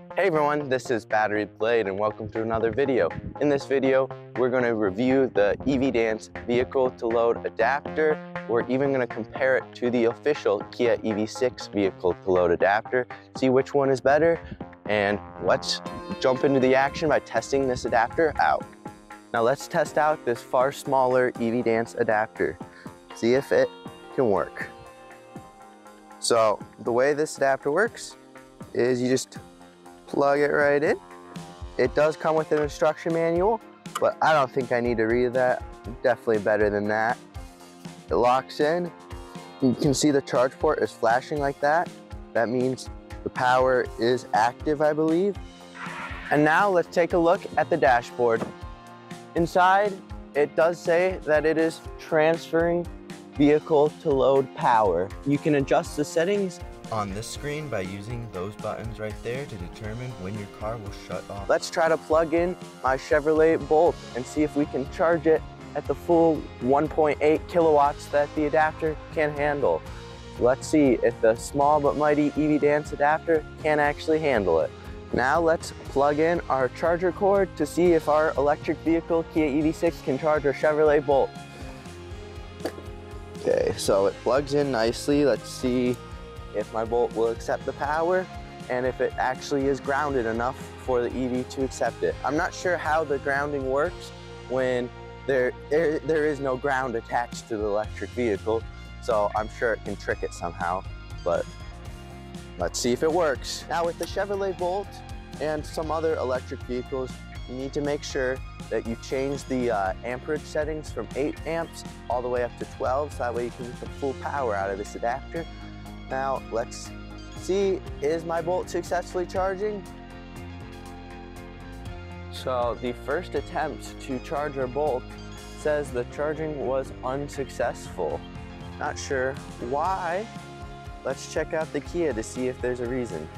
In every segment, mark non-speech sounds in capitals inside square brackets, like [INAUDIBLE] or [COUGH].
Hey everyone, this is Battery Blade and welcome to another video. In this video, we're going to review the Evdance vehicle to load adapter. We're even going to compare it to the official Kia EV6 vehicle to load adapter, see which one is better, and let's jump into the action by testing this adapter out. Now let's test out this far smaller Evdance adapter, see if it can work. So the way this adapter works is you just plug it right in. It does come with an instruction manual, but I don't think I need to read that. Definitely better than that. It locks in. You can see the charge port is flashing like that. That means the power is active, I believe. And now let's take a look at the dashboard. Inside, it does say that it is transferring vehicle to load power. You can adjust the settings on this screen by using those buttons right there to determine when your car will shut off. Let's try to plug in my Chevrolet Bolt and see if we can charge it at the full 1.8 kilowatts that the adapter can handle. Let's see if the small but mighty Evdance adapter can actually handle it. Now let's plug in our charger cord to see if our electric vehicle Kia EV6 can charge our Chevrolet Bolt. Okay, so it plugs in nicely. Let's see if my Bolt will accept the power and if it actually is grounded enough for the EV to accept it. I'm not sure how the grounding works when there, there, is no ground attached to the electric vehicle, so I'm sure it can trick it somehow, but let's see if it works. Now with the Chevrolet Bolt and some other electric vehicles, you need to make sure that you change the uh, amperage settings from 8 amps all the way up to 12, so that way you can get the full power out of this adapter. Now let's see, is my Bolt successfully charging? So the first attempt to charge our Bolt says the charging was unsuccessful. Not sure why. Let's check out the Kia to see if there's a reason.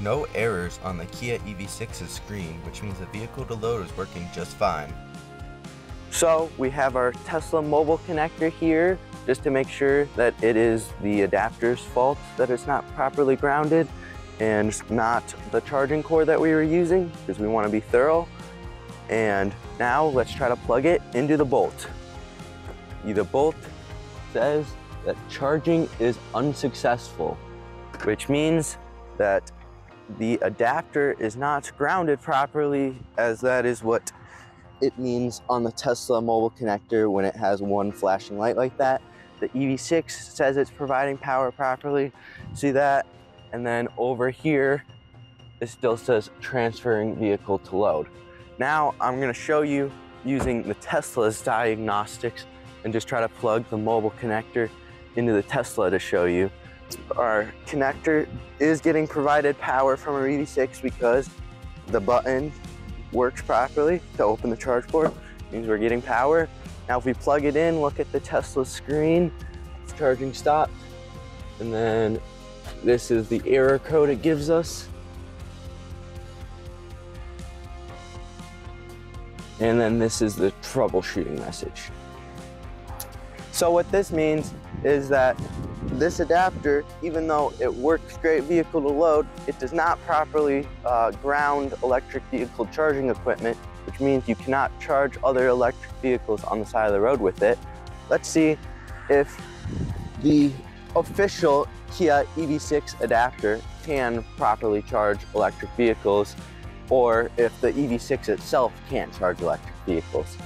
No errors on the Kia EV6's screen, which means the vehicle to load is working just fine. So we have our Tesla mobile connector here just to make sure that it is the adapter's fault that it's not properly grounded and not the charging cord that we were using because we want to be thorough. And now let's try to plug it into the bolt. The bolt says that charging is unsuccessful, which means that the adapter is not grounded properly as that is what it means on the Tesla mobile connector when it has one flashing light like that. The EV6 says it's providing power properly. See that? And then over here, it still says transferring vehicle to load. Now I'm gonna show you using the Tesla's diagnostics and just try to plug the mobile connector into the Tesla to show you. Our connector is getting provided power from our EV6 because the button works properly to open the charge port, means we're getting power. Now if we plug it in, look at the Tesla screen, it's charging stopped. And then this is the error code it gives us. And then this is the troubleshooting message. So what this means is that this adapter, even though it works great vehicle to load, it does not properly uh, ground electric vehicle charging equipment which means you cannot charge other electric vehicles on the side of the road with it. Let's see if the official Kia EV6 adapter can properly charge electric vehicles or if the EV6 itself can't charge electric vehicles.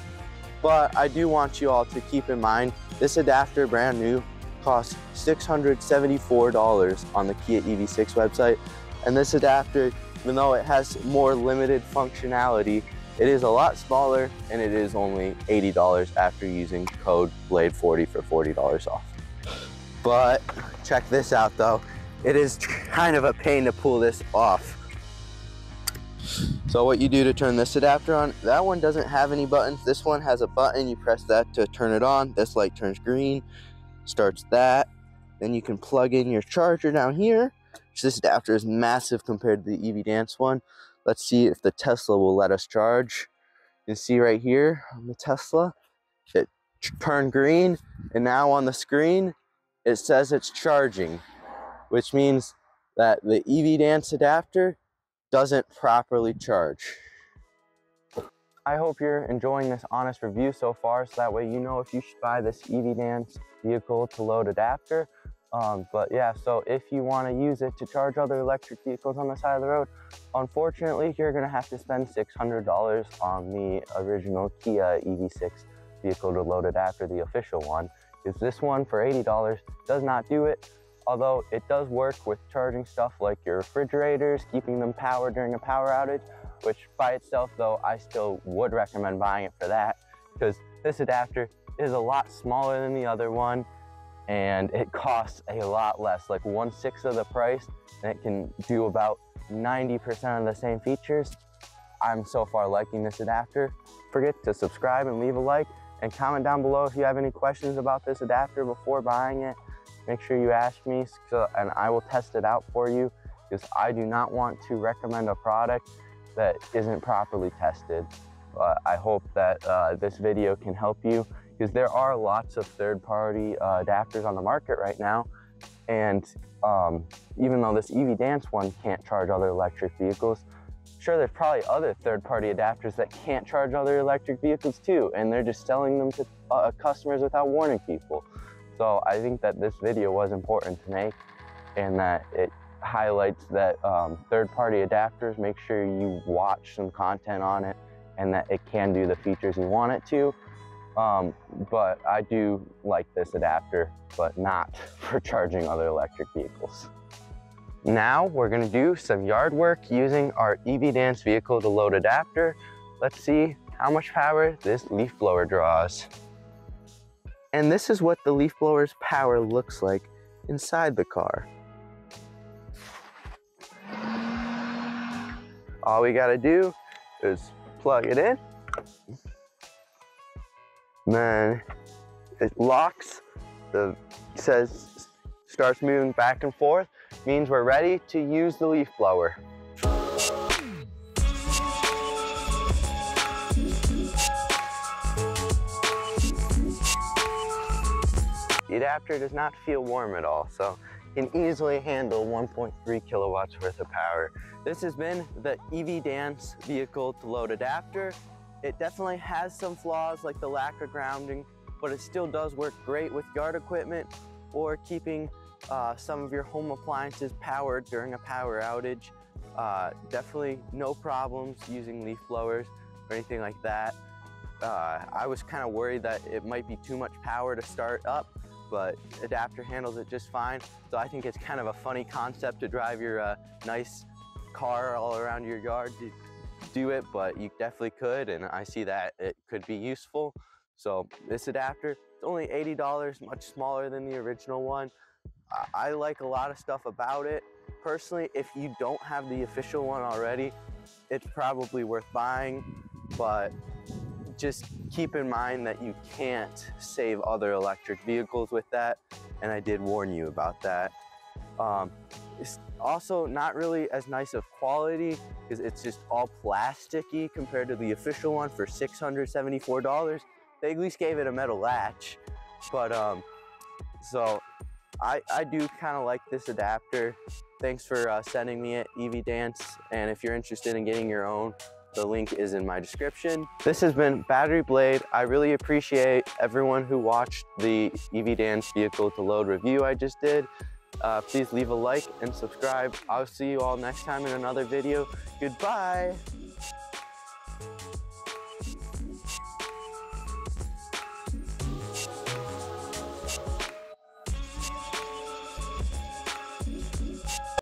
But I do want you all to keep in mind, this adapter, brand new, costs $674 on the Kia EV6 website. And this adapter, even though it has more limited functionality, it is a lot smaller and it is only $80 after using code BLADE40 for $40 off. But check this out though. It is kind of a pain to pull this off. So what you do to turn this adapter on, that one doesn't have any buttons. This one has a button, you press that to turn it on. This light turns green, starts that. Then you can plug in your charger down here. This adapter is massive compared to the Evdance one. Let's see if the Tesla will let us charge. You can see right here on the Tesla, it turned green and now on the screen, it says it's charging, which means that the Evdance adapter doesn't properly charge. I hope you're enjoying this honest review so far, so that way you know if you should buy this Evdance vehicle to load adapter. Um, but yeah, so if you want to use it to charge other electric vehicles on the side of the road, unfortunately, you're going to have to spend $600 on the original Kia EV6 vehicle to load it after the official one. Because this one for $80 does not do it, although it does work with charging stuff like your refrigerators, keeping them powered during a power outage, which by itself though, I still would recommend buying it for that because this adapter is a lot smaller than the other one and it costs a lot less, like one sixth of the price, and it can do about 90% of the same features. I'm so far liking this adapter. Forget to subscribe and leave a like and comment down below if you have any questions about this adapter before buying it. Make sure you ask me so, and I will test it out for you because I do not want to recommend a product that isn't properly tested. But I hope that uh, this video can help you because there are lots of third-party uh, adapters on the market right now. And um, even though this Evdance one can't charge other electric vehicles, sure there's probably other third-party adapters that can't charge other electric vehicles too, and they're just selling them to uh, customers without warning people. So I think that this video was important to make and that it highlights that um, third-party adapters, make sure you watch some content on it and that it can do the features you want it to. Um, but I do like this adapter, but not [LAUGHS] for charging other electric vehicles. Now we're gonna do some yard work using our Evdance vehicle to load adapter. Let's see how much power this leaf blower draws. And this is what the leaf blower's power looks like inside the car. All we gotta do is plug it in. Then it locks, the says starts moving back and forth, means we're ready to use the leaf blower. The adapter does not feel warm at all, so can easily handle 1.3 kilowatts worth of power. This has been the Evdance vehicle to load adapter. It definitely has some flaws like the lack of grounding, but it still does work great with yard equipment or keeping uh, some of your home appliances powered during a power outage. Uh, definitely no problems using leaf blowers or anything like that. Uh, I was kind of worried that it might be too much power to start up, but adapter handles it just fine. So I think it's kind of a funny concept to drive your uh, nice car all around your yard do it, but you definitely could, and I see that it could be useful. So this adapter, it's only $80, much smaller than the original one. I, I like a lot of stuff about it. Personally, if you don't have the official one already, it's probably worth buying, but just keep in mind that you can't save other electric vehicles with that, and I did warn you about that. Um, it's also not really as nice of quality because it's just all plasticky compared to the official one for $674. They at least gave it a metal latch, but um, so I, I do kind of like this adapter. Thanks for uh, sending me it, Evdance, and if you're interested in getting your own, the link is in my description. This has been Battery Blade. I really appreciate everyone who watched the Evdance vehicle to load review I just did. Uh, please leave a like and subscribe. I'll see you all next time in another video. Goodbye.